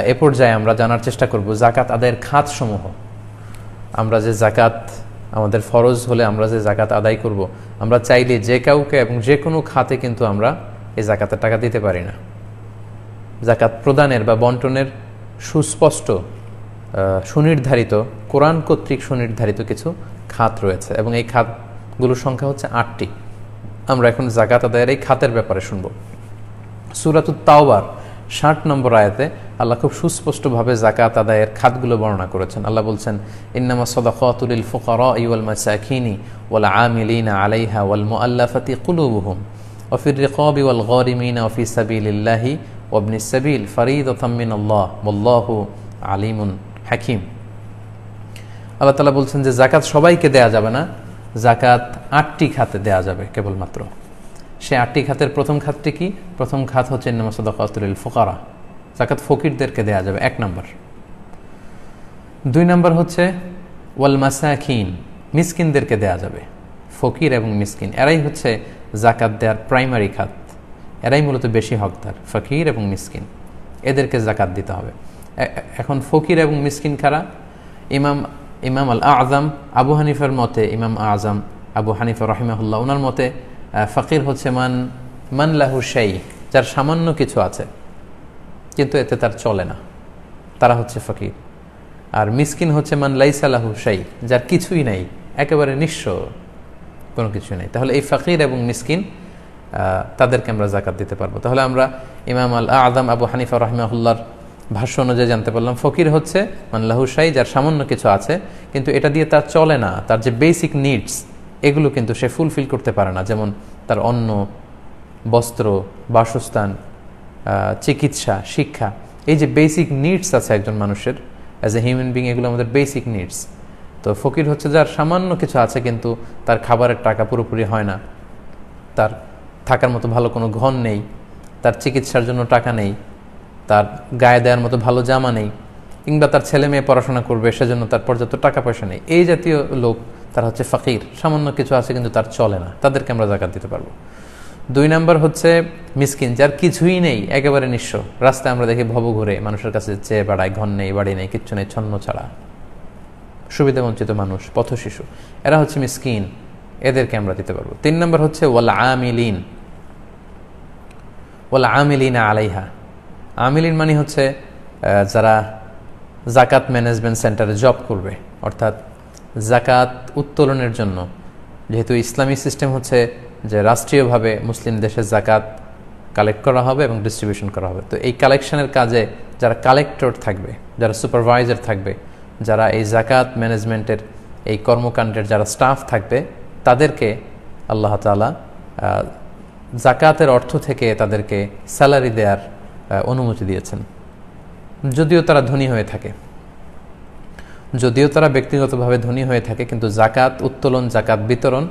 এ পর্যায়ে আমরা জানার চেষ্টা করব জাকাত আদায়ের খাতসমূহ। আমরা যে জাকাত আমাদের ফরজ হলে আমরা যে জাকাত আদায় করব, আমরা চাইলে যে কাউকে এবং যে কোনো খাতে কিন্তু আমরা এই জাকাতের টাকা দিতে পারি না। জাকাত প্রদানের বা বন্টনের সুস্পষ্ট সুনির্ধারিত, কোরআন কর্তৃক সুনির্ধারিত কিছু খাত রয়েছে এবং এই খাতগুলোর সংখ্যা হচ্ছে আটটি। আমরা এখন জাকাত আদায়ের এই খাতের ব্যাপারে শুনব। সুরাতুত তাওবার, ষাট নম্বর আয়াতে আল্লাহ খুব সুস্পষ্টভাবে জাকাত আদায়ের খাতগুলো বর্ণনা করেছেন। আল্লাহ বলছেন, ইন্নামা সদাকাতুলিল ফুকারা ইওয়াল মাসাকিনি ওয়াল আমিলিনা আলাইহা ওয়াল মুআল্লাফাতি কুলুবুহুম ওফির রিকাবি ওয়াল গারিমিনা ওফি সাবিলিল্লাহি ওয়াবনি সাবিল ফরিদাতাম মিনাল্লাহ। ওয়াল্লাহু আলিমুন হাকিম। আল্লাহ তালা বলছেন যে জাকাত সবাইকে দেয়া যাবে না জাকাত আটটি খাতে দেয়া যাবে কেবলমাত্র। সে আটটি খাতের প্রথম খাতটি কি? প্রথম খাত হচ্ছে নামাসদাকাতুল ফোকারা। জাকাত ফকিরদেরকে দেয়া যাবে, এক নম্বর। দুই নম্বর হচ্ছে, ওয়াল মাসাখিন মিসকিনদেরকে দেয়া যাবে, ফকির এবং মিসকিন। এরাই হচ্ছে জাকাত দেওয়ার প্রাইমারি খাত। এরাই মূলত বেশি হকদার, ফকির এবং মিসকিন। এদেরকে জাকাত দিতে হবে। এখন ফকির এবং মিসকিন খারা ইমাম ইমাম আল আজম আবু হানিফার মতে, ইমাম আজম, আবু হানিফা রহিমাহুল্লাহ ওনার মতে ফকির হচ্ছে মান মান লাহু সেই যার সামান্য কিছু আছে। কিন্তু এতে তার চলে না। তারা হচ্ছে ফকির। আর মিসকিন হচ্ছে মান লাইসালাহু সেই যার কিছুই নাই, একেবারে নিঃস্ব, কোনো কিছু নেই। তাহলে এই ফকির এবং মিসকিন তাদেরকে আমরা জাকাত দিতে পারব। তাহলে আমরা ইমাম আল আদম আবু হানিফা রহমাহুল্লার ভাষ্য অনুযায়ী জানতে পারলাম, ফকির হচ্ছে মানলাহু শাহী যার সামান্য কিছু আছে, কিন্তু এটা দিয়ে তার চলে না। তার যে বেসিক নিডস এগুলো কিন্তু সে ফুলফিল করতে পারে না। যেমন তার অন্ন, বস্ত্র, বাসস্থান চিকিৎসা, শিক্ষা, এই যে বেসিক নিডস আছে একজন মানুষের অ্যাজ এ হিউম্যান বিং এগুলো আমাদের বেসিক নিডস তো ফকির হচ্ছে যার সামান্য কিছু আছে কিন্তু তার খাবারের টাকা পুরোপুরি হয় না। তার থাকার মতো ভালো কোনো ঘর নেই, তার চিকিৎসার জন্য টাকা নেই, তার গায়ে দেওয়ার মতো ভালো জামা নেই, কিংবা তার ছেলে মেয়ে পড়াশোনা করবে, সেজন্য তার পর্যাপ্ত টাকা পয়সা নেই। এই জাতীয় লোক তারা হচ্ছে ফকির, সামান্য কিছু আছে কিন্তু তার চলে না, তাদেরকে আমরা জাকাত দিতে পারব। দুই নাম্বার হচ্ছে মিসকিন, যার কিছুই নেই, একেবারে নিঃস্ব। রাস্তায় আমরা দেখি ভব ঘুরে, মানুষের কাছে চেয়ে বেড়ায়, ঘর নেই, বাড়ি নেই, কিচ্ছু নেই, ছন্ন ছাড়া। সুবিধা বঞ্চিত মানুষ, পথ শিশু। এরা হচ্ছে মিসকিন, এদেরকে আমরা দিতে পারব। তিন নম্বর হচ্ছে ওয়াল আমিলিন। ওয়াল আমিলিনা আলাইহা। আমিলিন মানে হচ্ছে যারা জাকাত ম্যানেজমেন্ট সেন্টারে জব করবে। অর্থাৎ জাকাত উত্তোলনের জন্য। যেহেতু ইসলামী সিস্টেম হচ্ছে যে রাষ্ট্রীয়ভাবে মুসলিম দেশের জাকাত কালেক্ট করা হবে এবং ডিস্ট্রিবিউশন করা হবে। তো এই কালেকশনের কাজে যারা কালেক্টর থাকবে, যারা সুপারভাইজার থাকবে, যারা এই জাকাত ম্যানেজমেন্টের এই কর্মকাণ্ডের যারা স্টাফ থাকবে, তাদেরকে আল্লাহ তালা জাকাতের অর্থ থেকে তাদেরকে স্যালারি দেওয়ার অনুমতি দিয়েছেন। যদিও তারা ধনী হয়ে থাকে। যদিও তারা ব্যক্তিগতভাবে ধনী হয়ে থাকে, কিন্তু জাকাত, উত্তোলন, জাকাত বিতরণ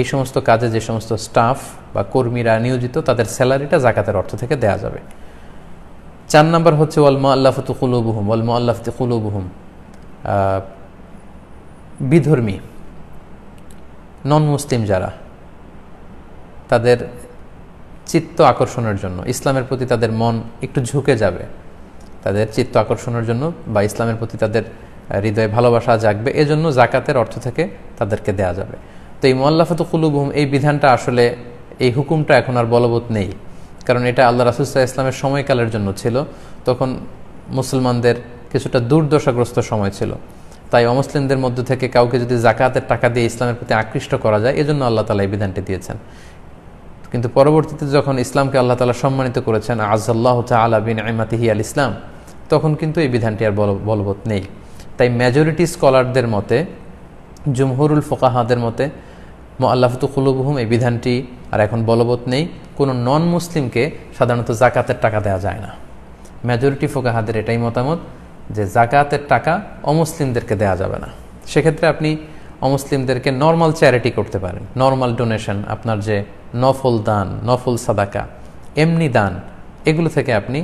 এই সমস্ত কাজে যে সমস্ত স্টাফ বা কর্মীরা নিয়োজিত, তাদের স্যালারিটা জাকাতের অর্থ থেকে দেয়া যাবে। চার নম্বর হচ্ছে ওয়ালমা আল্লাহ কুলুবুহুম ওয়ালমা আল্লাফত কুলুবুহুম। বিধর্মী নন মুসলিম যারা, তাদের চিত্ত আকর্ষণের জন্য, ইসলামের প্রতি তাদের মন একটু ঝুঁকে যাবে, তাদের চিত্ত আকর্ষণের জন্য বা ইসলামের প্রতি তাদের হৃদয়ে ভালোবাসা জাগবে, এজন্য জাকাতের অর্থ থেকে তাদেরকে দেয়া যাবে। তো এই মোয়াল্লাফত কুলুবহুম, এই বিধানটা আসলে, এই হুকুমটা এখন আর বলবৎ নেই। কারণ এটা আল্লাহ রাসুসাহ ইসলামের সময়কালের জন্য ছিল। তখন মুসলমানদের কিছুটা দুর্দশাগ্রস্ত সময় ছিল। তাই অমুসলিমদের মধ্য থেকে কাউকে যদি জাকাতের টাকা দিয়ে ইসলামের প্রতি আকৃষ্ট করা যায়, এজন্য আল্লাহ তালা এই বিধানটি দিয়েছেন। কিন্তু পরবর্তীতে যখন ইসলামকে আল্লাহ তালা সম্মানিত করেছেন আজাল্লাহ তালা বিন আইমাতিহি আল ইসলাম, তখন কিন্তু এই বিধানটি আর বলবৎ নেই। তাই মেজরিটি স্কলারদের মতে জুমহুরুল ফোকাহাদের মতে মোয়াল্লাফতু কুলুবহুম, এই বিধানটি আর এখন বলবৎ নেই। কোনো নন মুসলিমকে সাধারণত জাকাতের টাকা দেওয়া যায় না। মেজরিটি ফোকাহাদের এটাই মতামত যে জাকাতের টাকা অমুসলিমদেরকে দেওয়া যাবে না। সেক্ষেত্রে আপনি অমুসলিমদেরকে নর্মাল চ্যারিটি করতে পারেন। নর্মাল ডোনেশন আপনার যে নফল দান, নফল সাদাকা, এমনি দান, এগুলো থেকে আপনি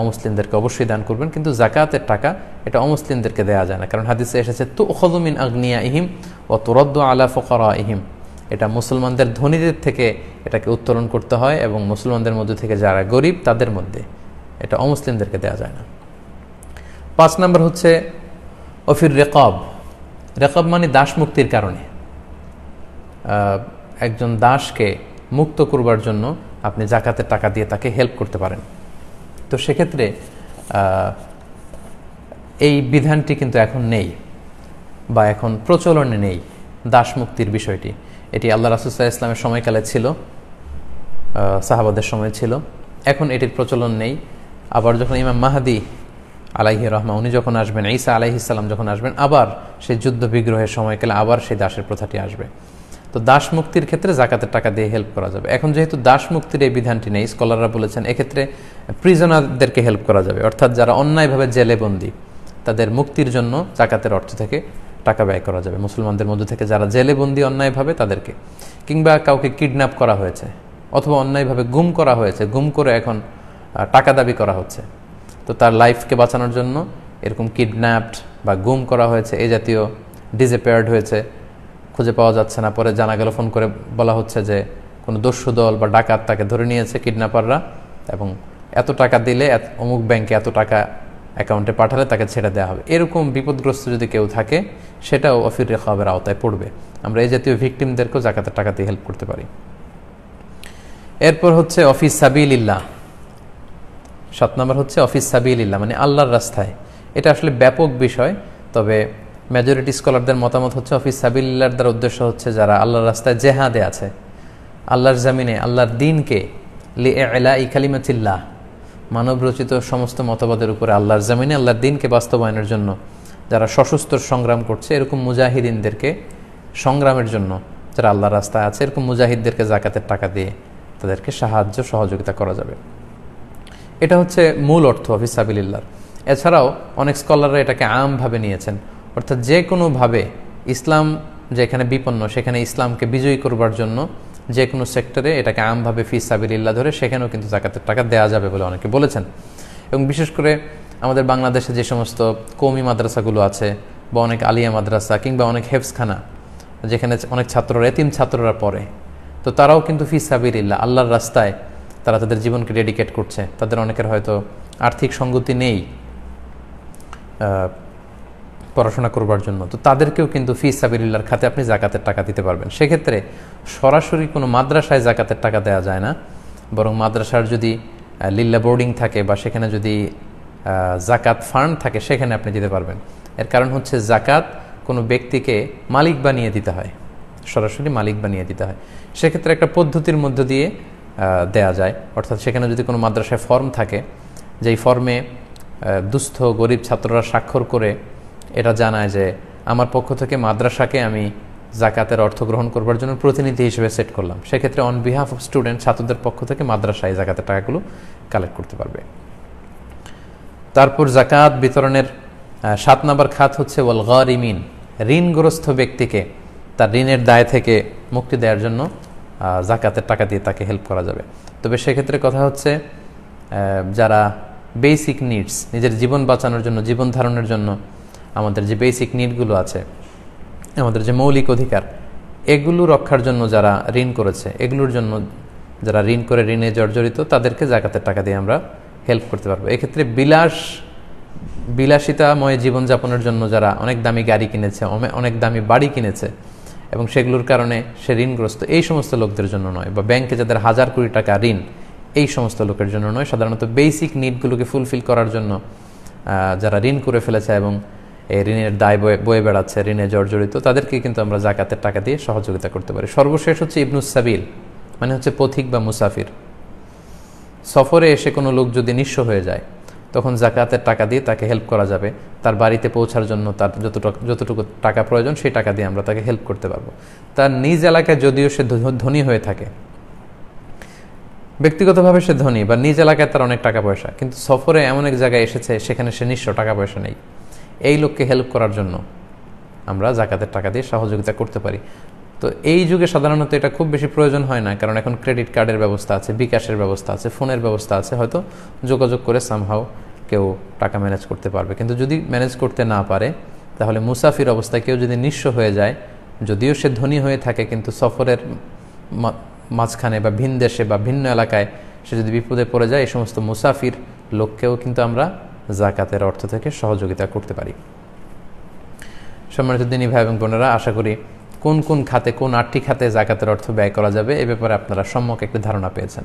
অমুসলিমদেরকে অবশ্যই দান করবেন। কিন্তু জাকাতের টাকা এটা অমুসলিমদেরকে দেওয়া যায় না। কারণ হাদিসে এসেছে তু খদমিন আগ্নিয়া ইহিম ও তুরদ্দ আলা ফকরা ইহিম এটা মুসলমানদের ধনীদের থেকে এটাকে উত্তোলন করতে হয় এবং মুসলমানদের মধ্যে থেকে যারা গরিব, তাদের মধ্যে এটা অমুসলিমদেরকে দেওয়া যায় না। পাঁচ নম্বর হচ্ছে অফির রেকব। রেকব মানে দাস মুক্তির কারণে। একজন দাসকে মুক্ত করবার জন্য আপনি জাকাতের টাকা দিয়ে তাকে হেল্প করতে পারেন। তো সেক্ষেত্রে এই বিধানটি কিন্তু এখন নেই বা এখন প্রচলনে নেই দাস মুক্তির বিষয়টি। এটি আল্লাহ রাসুসাহ ইসলামের সময়কালে ছিল সাহাবাদের সময় ছিল। এখন এটির প্রচলন নেই। আবার যখন ইমাম মাহাদি আলাইহি রহমা, উনি যখন আসবেন, ঈসা আলাইহি সাল্লাম যখন আসবেন, আবার সেই যুদ্ধ বিগ্রহের সময়কালে আবার সেই দাসের প্রথাটি আসবে। তো দাস মুক্তির ক্ষেত্রে জাকাতের টাকা দিয়ে হেল্প করা যাবে। এখন যেহেতু দাস মুক্তির এই বিধানটি নেই স্কলাররা বলেছেন, এক্ষেত্রে প্রিজনারদেরকে হেল্প করা যাবে। অর্থাৎ যারা অন্যায়ভাবে জেলে বন্দী তাদের মুক্তির জন্য জাকাতের অর্থ থেকে টাকা ব্যয় করা যাবে। মুসলমানদের মধ্যে থেকে যারা জেলে বন্দী অন্যায়ভাবে তাদেরকে। কিংবা কাউকে কিডন্যাপ করা হয়েছে, অথবা অন্যায়ভাবে গুম করা হয়েছে, গুম করে এখন টাকা দাবি করা হচ্ছে। তো তার লাইফকে বাঁচানোর জন্য এরকম কিডন্যাপড বা গুম করা হয়েছে এই জাতীয় ডিজেপেয়ার্ড হয়েছে, খুঁজে পাওয়া যাচ্ছে না। পরে জানা গেল ফোন করে বলা হচ্ছে যে কোনো দস্যু দল বা ডাকাত তাকে ধরে নিয়েছে কিডন্যাপাররা এবং এত টাকা দিলে অমুক ব্যাংকে এত টাকা অ্যাকাউন্টে পাঠালে তাকে ছেড়ে দেওয়া হবে। এরকম বিপদগ্রস্ত যদি কেউ থাকে, সেটাও অফির রেখাবের আওতায় পড়বে। আমরা এই জাতীয় ভিকটিমদেরকেও জাকাতের টাকা দিয়ে হেল্প করতে পারি। এরপর হচ্ছে অফিস সাবিলিল্লাহ। সাত নম্বর হচ্ছে অফিস সাবিলিল্লাহ মানে আল্লাহর রাস্তায়। এটা আসলে ব্যাপক বিষয়, তবে মেজরিটি স্কলারদের মতামত হচ্ছে অফিস সাবিল্লার দ্বারা উদ্দেশ্য হচ্ছে যারা আল্লাহর রাস্তায় জেহাদে আছে। আল্লাহর জামিনে, আল্লাহর দিনকে লি এলা ই কালিমাতিল্লাহ মানব রচিত সমস্ত মতবাদের উপরে আল্লাহর জামিনে, আল্লাহর দিনকে বাস্তবায়নের জন্য যারা সশস্ত্র সংগ্রাম করছে, এরকম মুজাহিদিনদেরকে সংগ্রামের জন্য যারা আল্লাহর রাস্তায় আছে, এরকম মুজাহিদদেরকে জাকাতের টাকা দিয়ে তাদেরকে সাহায্য, সহযোগিতা করা যাবে। এটা হচ্ছে মূল অর্থ ফিসাবিল্লার এছাড়াও অনেক স্কলাররা এটাকে আমভাবে নিয়েছেন। অর্থাৎ যে কোনোভাবে ইসলাম যেখানে বিপন্ন, সেখানে ইসলামকে বিজয়ী করবার জন্য যে কোনো সেক্টরে এটাকে আমভাবে ফিসাবিল্লাহ ধরে সেখানেও কিন্তু জাকাতের টাকা দেওয়া যাবে বলে অনেকে বলেছেন। এবং বিশেষ করে আমাদের বাংলাদেশে যে সমস্ত কৌমি মাদ্রাসাগুলো আছে বা অনেক আলিয়া মাদ্রাসা কিংবা অনেক হেফসখানা যেখানে অনেক ছাত্ররা, এতিম ছাত্ররা পড়ে, তো তারাও কিন্তু ফিসাবিল্লাহ আল্লাহর রাস্তায় তারা তাদের জীবনকে ডেডিকেট করছে। তাদের অনেকের হয়তো আর্থিক সঙ্গতি নেই। পড়াশোনা করবার জন্য। তো তাদেরকেও কিন্তু ফি সাবিল্লার খাতে আপনি জাকাতের টাকা দিতে পারবেন। সেক্ষেত্রে সরাসরি কোনো মাদ্রাসায় জাকাতের টাকা দেওয়া যায় না। বরং মাদ্রাসার যদি লিল্লা বোর্ডিং থাকে বা সেখানে যদি জাকাত ফান্ড থাকে, সেখানে আপনি দিতে পারবেন। এর কারণ হচ্ছে জাকাত কোনো ব্যক্তিকে মালিক বানিয়ে দিতে হয়। সরাসরি মালিক বানিয়ে দিতে হয়। সেক্ষেত্রে একটা পদ্ধতির মধ্য দিয়ে দেয়া যায়। অর্থাৎ সেখানে যদি কোনো মাদ্রাসায় ফর্ম থাকে, যেই ফর্মে দুস্থ গরিব ছাত্ররা স্বাক্ষর করে এটা জানায় যে আমার পক্ষ থেকে মাদ্রাসাকে আমি জাকাতের অর্থ গ্রহণ করবার জন্য প্রতিনিধি হিসেবে সেট করলাম। সেক্ষেত্রে অন বিহাফ অফ স্টুডেন্ট ছাত্রদের পক্ষ থেকে মাদ্রাসায় জাকাতের টাকাগুলো কালেক্ট করতে পারবে। তারপর জাকাত বিতরণের সাত নম্বর খাত হচ্ছে, ওয়াল গরিমিন ঋণগ্রস্ত ব্যক্তিকে তার ঋণের দায় থেকে মুক্তি দেওয়ার জন্য জাকাতের টাকা দিয়ে তাকে হেল্প করা যাবে। তবে সেক্ষেত্রে কথা হচ্ছে যারা বেসিক নিডস নিজের জীবন বাঁচানোর জন্য, জীবন ধারণের জন্য আমাদের যে বেসিক নিডগুলো আছে, আমাদের যে মৌলিক অধিকার, এগুলো রক্ষার জন্য যারা ঋণ করেছে, এগুলোর জন্য যারা ঋণ করে ঋণে জর্জরিত, তাদেরকে জাকাতের টাকা দিয়ে আমরা হেল্প করতে পারব। এক্ষেত্রে বিলাস, বিলাসিতাময় জীবনযাপনের জন্য যারা অনেক দামি গাড়ি কিনেছে অনেক দামি বাড়ি কিনেছে, এবং সেগুলোর কারণে সে ঋণগ্রস্ত, এই সমস্ত লোকদের জন্য নয়, বা ব্যাংকে যাদের হাজার কোটি টাকা ঋণ, এই সমস্ত লোকের জন্য নয়। সাধারণত বেসিক নিডগুলোকে ফুলফিল করার জন্য যারা ঋণ করে ফেলেছে এবং এই ঋণের দায় বয়ে বেড়াচ্ছে, ঋণে জর্জরিত, তাদেরকে কিন্তু আমরা জাকাতের টাকা দিয়ে সহযোগিতা করতে পারি। সর্বশেষ হচ্ছে ইবনুস সাবিল মানে হচ্ছে পথিক বা মুসাফির। সফরে এসে কোনো লোক যদি নিঃস্ব হয়ে যায়, তখন জাকাতের টাকা দিয়ে তাকে হেল্প করা যাবে। তার বাড়িতে পৌঁছার জন্য তার যতটুকু যতটুকু টাকা প্রয়োজন, সেই টাকা দিয়ে আমরা তাকে হেল্প করতে পারব। তার নিজ এলাকায় যদিও সে ধনী হয়ে থাকে, ব্যক্তিগতভাবে সে ধনী, বা নিজ এলাকায় তার অনেক টাকা পয়সা, কিন্তু সফরে এমন এক জায়গায় এসেছে, সেখানে সে নিঃস্ব, টাকা পয়সা নেই। এই লোককে হেল্প করার জন্য আমরা জাকাতের টাকা দিয়ে সহযোগিতা করতে পারি। তো এই যুগে সাধারণত এটা খুব বেশি প্রয়োজন হয় না, কারণ এখন ক্রেডিট কার্ডের ব্যবস্থা আছে বিকাশের ব্যবস্থা আছে ফোনের ব্যবস্থা আছে, হয়তো যোগাযোগ করে সামহাও কেউ টাকা ম্যানেজ করতে পারবে। কিন্তু যদি ম্যানেজ করতে না পারে, তাহলে মুসাফির অবস্থায় কেউ যদি নিঃস্ব হয়ে যায়, যদিও সে ধনী হয়ে থাকে, কিন্তু সফরের মাঝখানে বা ভিন দেশে বা ভিন্ন এলাকায় সে যদি বিপদে পড়ে যায়, এই সমস্ত মুসাফির লোককেও কিন্তু আমরা জাকাতের অর্থ থেকে সহযোগিতা করতে পারি। সম্মানিত দিনী ভাই এবং বোনেরা, আশা করি কোন কোন খাতে কোন আটটি খাতে জাকাতের অর্থ ব্যয় করা যাবে এ ব্যাপারে আপনারা সম্যক একটি ধারণা পেয়েছেন।